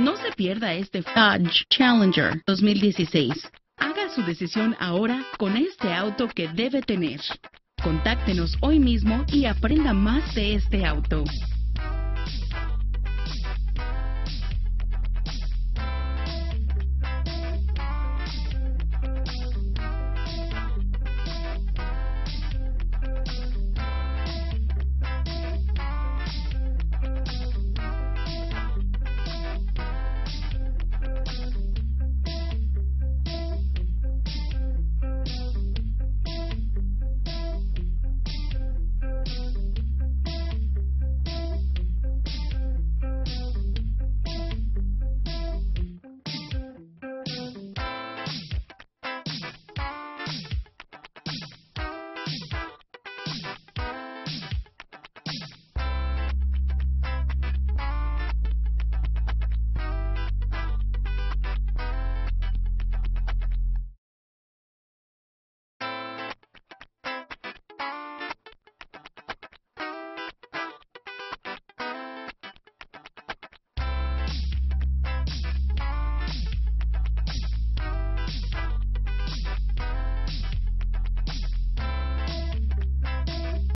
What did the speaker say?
No se pierda este Dodge Challenger 2016. Haga su decisión ahora con este auto que debe tener. Contáctenos hoy mismo y aprenda más de este auto.